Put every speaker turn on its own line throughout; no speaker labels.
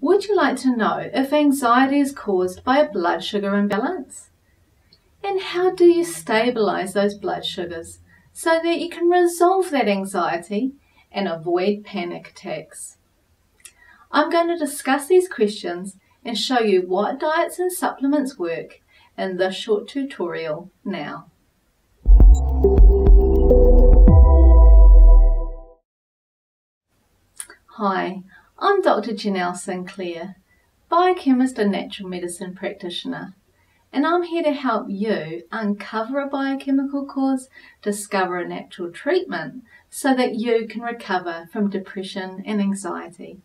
Would you like to know if anxiety is caused by a blood sugar imbalance? And how do you stabilize those blood sugars so that you can resolve that anxiety and avoid panic attacks? I'm going to discuss these questions and show you what diets and supplements work in this short tutorial now. Hi, I'm Dr. Janelle Sinclair, biochemist and natural medicine practitioner, and I'm here to help you uncover a biochemical cause, discover a natural treatment, so that you can recover from depression and anxiety.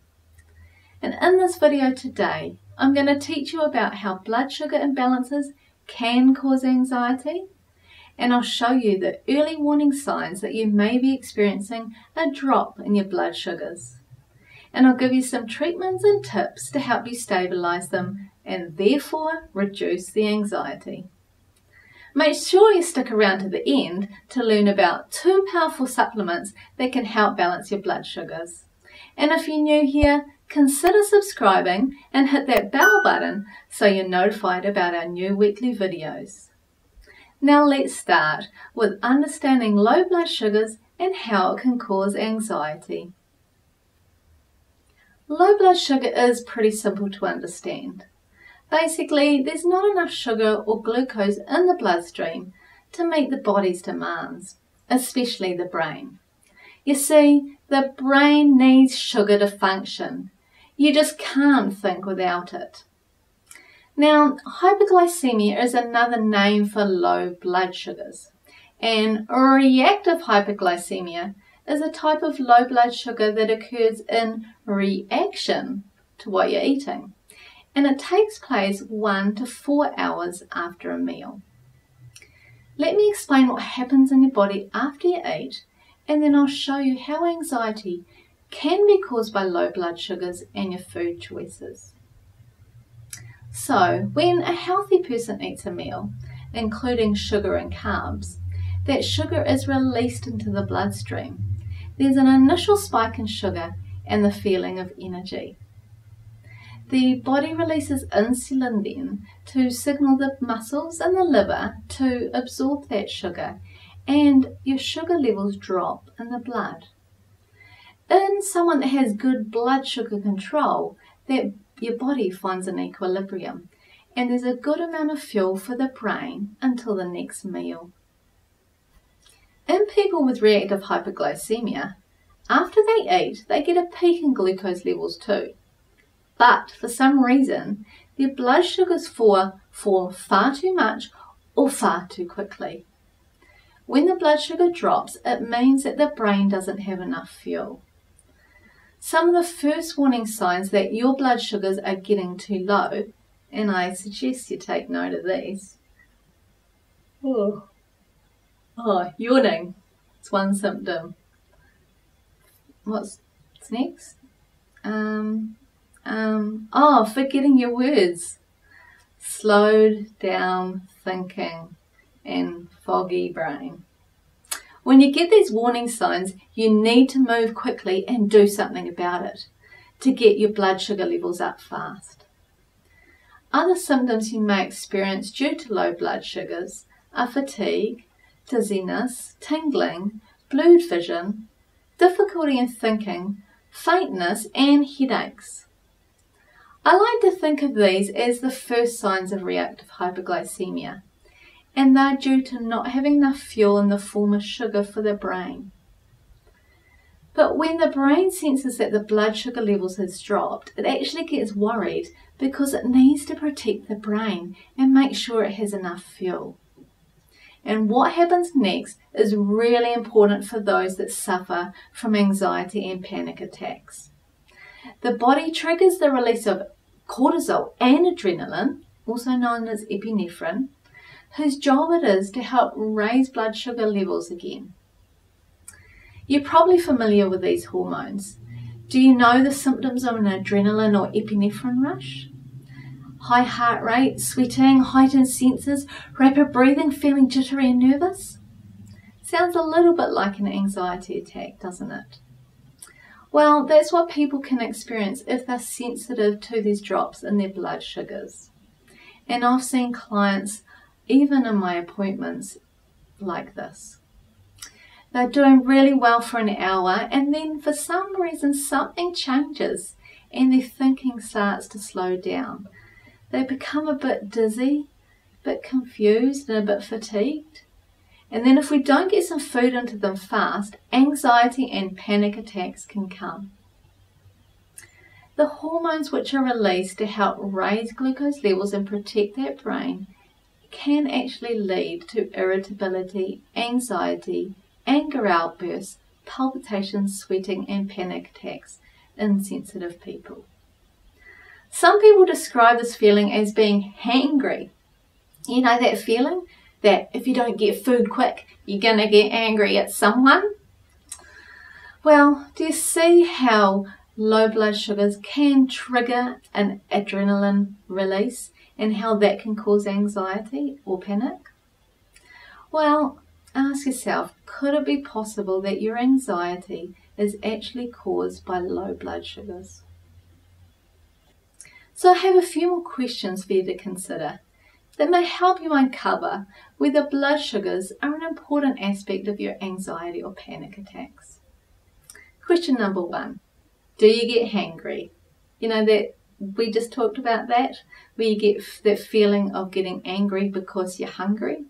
And in this video today, I'm going to teach you about how blood sugar imbalances can cause anxiety, and I'll show you the early warning signs that you may be experiencing a drop in your blood sugars and I'll give you some treatments and tips to help you stabilize them and therefore reduce the anxiety. Make sure you stick around to the end to learn about two powerful supplements that can help balance your blood sugars. And if you're new here, consider subscribing and hit that bell button so you're notified about our new weekly videos. Now let's start with understanding low blood sugars and how it can cause anxiety. Low blood sugar is pretty simple to understand. Basically, there's not enough sugar or glucose in the bloodstream to meet the body's demands, especially the brain. You see, the brain needs sugar to function. You just can't think without it. Now, hypoglycemia is another name for low blood sugars, and reactive hypoglycemia is a type of low blood sugar that occurs in reaction to what you're eating, and it takes place one to four hours after a meal. Let me explain what happens in your body after you eat, and then I'll show you how anxiety can be caused by low blood sugars and your food choices. So, when a healthy person eats a meal, including sugar and carbs, that sugar is released into the bloodstream there's an initial spike in sugar and the feeling of energy. The body releases insulin then to signal the muscles and the liver to absorb that sugar, and your sugar levels drop in the blood. In someone that has good blood sugar control, that your body finds an equilibrium, and there's a good amount of fuel for the brain until the next meal. In people with reactive hypoglycemia, after they eat, they get a peak in glucose levels too. But for some reason, their blood sugars fall, fall far too much or far too quickly. When the blood sugar drops, it means that the brain doesn't have enough fuel. Some of the first warning signs that your blood sugars are getting too low, and I suggest you take note of these. Oh. Oh, yawning. It's one symptom. What's next? Um, um, oh, forgetting your words. Slowed down thinking and foggy brain. When you get these warning signs, you need to move quickly and do something about it to get your blood sugar levels up fast. Other symptoms you may experience due to low blood sugars are fatigue, dizziness, tingling, blurred vision, difficulty in thinking, faintness, and headaches. I like to think of these as the first signs of reactive hypoglycemia, and they're due to not having enough fuel in the form of sugar for the brain. But when the brain senses that the blood sugar levels has dropped, it actually gets worried because it needs to protect the brain and make sure it has enough fuel. And what happens next is really important for those that suffer from anxiety and panic attacks. The body triggers the release of cortisol and adrenaline, also known as epinephrine, whose job it is to help raise blood sugar levels again. You're probably familiar with these hormones. Do you know the symptoms of an adrenaline or epinephrine rush? High heart rate, sweating, heightened senses, rapid breathing, feeling jittery and nervous? Sounds a little bit like an anxiety attack, doesn't it? Well, that's what people can experience if they're sensitive to these drops in their blood sugars. And I've seen clients, even in my appointments, like this. They're doing really well for an hour, and then for some reason, something changes and their thinking starts to slow down. They become a bit dizzy, a bit confused, and a bit fatigued. And then if we don't get some food into them fast, anxiety and panic attacks can come. The hormones which are released to help raise glucose levels and protect that brain can actually lead to irritability, anxiety, anger outbursts, palpitations, sweating, and panic attacks in sensitive people. Some people describe this feeling as being hangry. You know that feeling that if you don't get food quick, you're going to get angry at someone? Well, do you see how low blood sugars can trigger an adrenaline release and how that can cause anxiety or panic? Well, ask yourself could it be possible that your anxiety is actually caused by low blood sugars? So, I have a few more questions for you to consider that may help you uncover whether blood sugars are an important aspect of your anxiety or panic attacks. Question number one Do you get hangry? You know that we just talked about that, where you get that feeling of getting angry because you're hungry.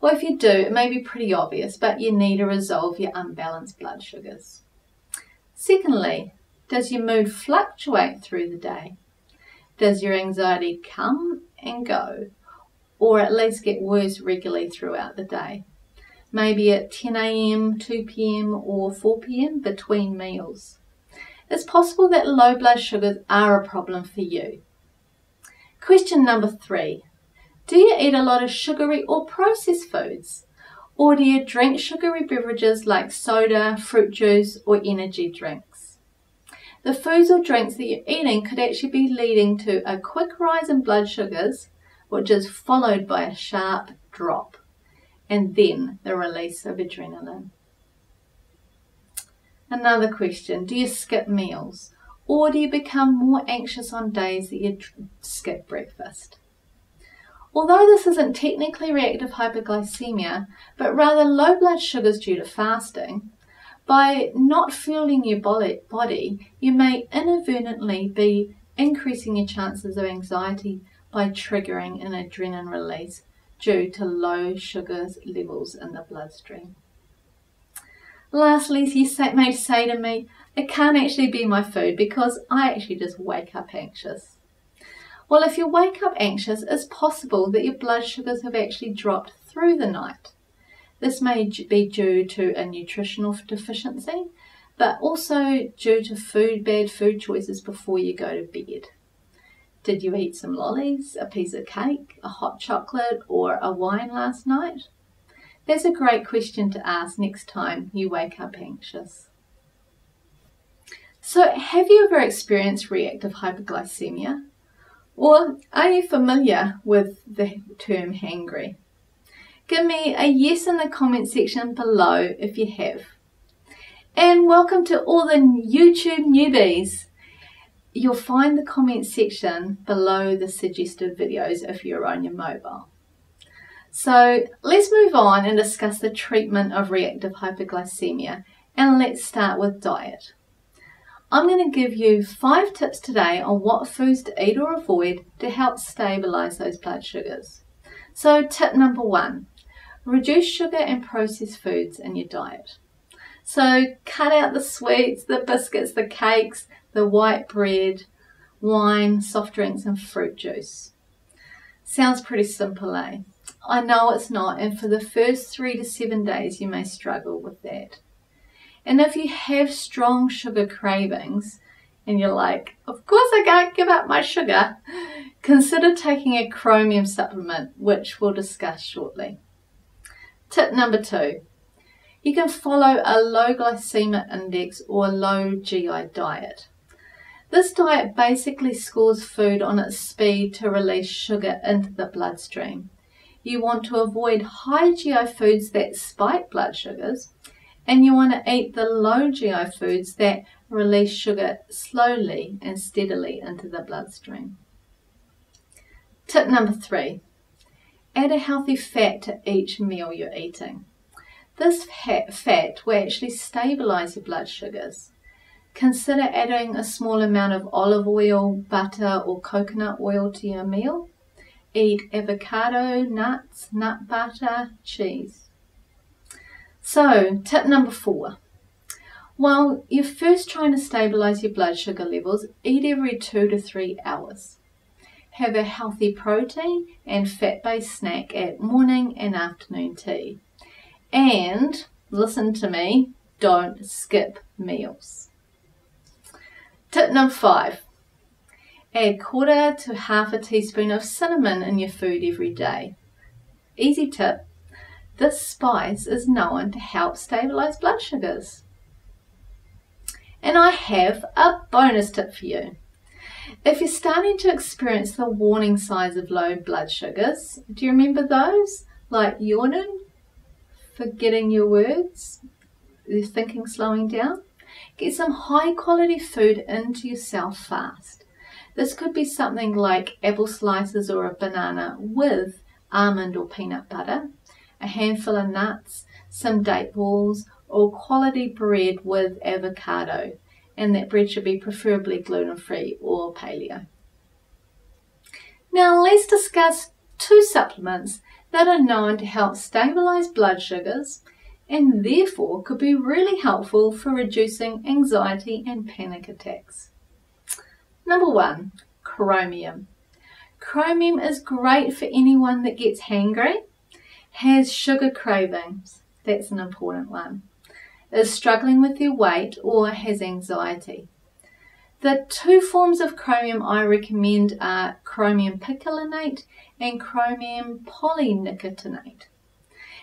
Well, if you do, it may be pretty obvious, but you need to resolve your unbalanced blood sugars. Secondly, does your mood fluctuate through the day? Does your anxiety come and go, or at least get worse regularly throughout the day. Maybe at 10 a.m., 2 p.m., or 4 p.m. between meals. It's possible that low blood sugars are a problem for you. Question number three Do you eat a lot of sugary or processed foods? Or do you drink sugary beverages like soda, fruit juice, or energy drinks? The foods or drinks that you're eating could actually be leading to a quick rise in blood sugars, which is followed by a sharp drop, and then the release of adrenaline. Another question Do you skip meals? Or do you become more anxious on days that you skip breakfast? Although this isn't technically reactive hypoglycemia, but rather low blood sugars due to fasting, by not fueling your body, you may inadvertently be increasing your chances of anxiety by triggering an adrenaline release due to low sugars levels in the bloodstream. Lastly, you may say to me, it can't actually be my food because I actually just wake up anxious. Well, if you wake up anxious, it's possible that your blood sugars have actually dropped through the night. This may be due to a nutritional deficiency, but also due to food, bad food choices before you go to bed. Did you eat some lollies, a piece of cake, a hot chocolate, or a wine last night? That's a great question to ask next time you wake up anxious. So, have you ever experienced reactive hypoglycemia? Or are you familiar with the term hangry? Give me a yes in the comment section below if you have. And welcome to all the YouTube newbies. You'll find the comment section below the suggested videos if you're on your mobile. So let's move on and discuss the treatment of reactive hypoglycemia and let's start with diet. I'm going to give you five tips today on what foods to eat or avoid to help stabilize those blood sugars. So tip number one, Reduce sugar and processed foods in your diet. So cut out the sweets, the biscuits, the cakes, the white bread, wine, soft drinks, and fruit juice. Sounds pretty simple, eh? I know it's not, and for the first three to seven days, you may struggle with that. And if you have strong sugar cravings, and you're like, of course I can't give up my sugar, consider taking a chromium supplement, which we'll discuss shortly. Tip number two, you can follow a low glycemic index or low GI diet. This diet basically scores food on its speed to release sugar into the bloodstream. You want to avoid high GI foods that spike blood sugars and you want to eat the low GI foods that release sugar slowly and steadily into the bloodstream. Tip number three, add a healthy fat to each meal you're eating. This fat will actually stabilize your blood sugars. Consider adding a small amount of olive oil, butter, or coconut oil to your meal. Eat avocado, nuts, nut butter, cheese. So, tip number four. While you're first trying to stabilize your blood sugar levels, eat every two to three hours. Have a healthy protein and fat based snack at morning and afternoon tea. And listen to me, don't skip meals. Tip number five add quarter to half a teaspoon of cinnamon in your food every day. Easy tip this spice is known to help stabilize blood sugars. And I have a bonus tip for you. If you're starting to experience the warning signs of low blood sugars, do you remember those? Like yawning, forgetting your words, your thinking slowing down. Get some high quality food into yourself fast. This could be something like apple slices or a banana with almond or peanut butter, a handful of nuts, some date balls, or quality bread with avocado. And that bread should be preferably gluten free or paleo. Now let's discuss two supplements that are known to help stabilize blood sugars and therefore could be really helpful for reducing anxiety and panic attacks. Number one, chromium. Chromium is great for anyone that gets hangry, has sugar cravings, that's an important one, is struggling with their weight or has anxiety. The two forms of chromium I recommend are chromium picolinate and chromium polynicotinate.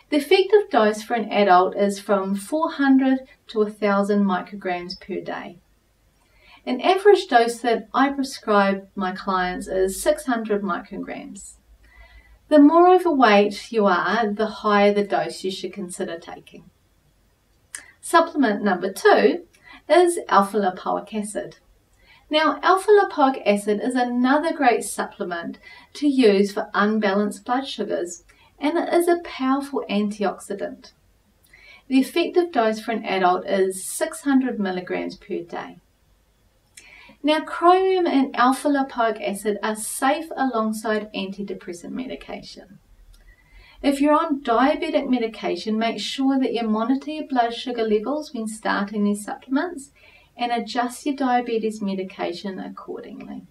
The effective dose for an adult is from 400 to 1000 micrograms per day. An average dose that I prescribe my clients is 600 micrograms. The more overweight you are, the higher the dose you should consider taking. Supplement number two is alpha lipoic acid. Now, alpha lipoic acid is another great supplement to use for unbalanced blood sugars, and it is a powerful antioxidant. The effective dose for an adult is 600 milligrams per day. Now, chromium and alpha lipoic acid are safe alongside antidepressant medication. If you're on diabetic medication, make sure that you monitor your blood sugar levels when starting these supplements and adjust your diabetes medication accordingly.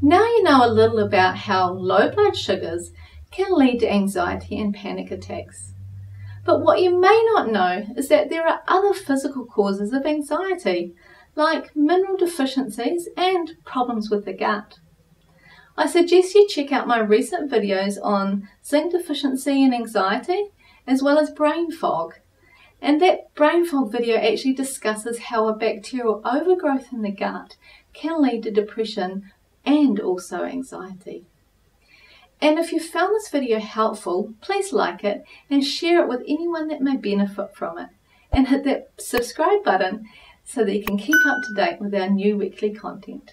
Now you know a little about how low blood sugars can lead to anxiety and panic attacks. But what you may not know is that there are other physical causes of anxiety, like mineral deficiencies and problems with the gut. I suggest you check out my recent videos on zinc deficiency and anxiety, as well as brain fog, and that brain fog video actually discusses how a bacterial overgrowth in the gut can lead to depression and also anxiety. And if you found this video helpful, please like it and share it with anyone that may benefit from it. And hit that subscribe button so that you can keep up to date with our new weekly content.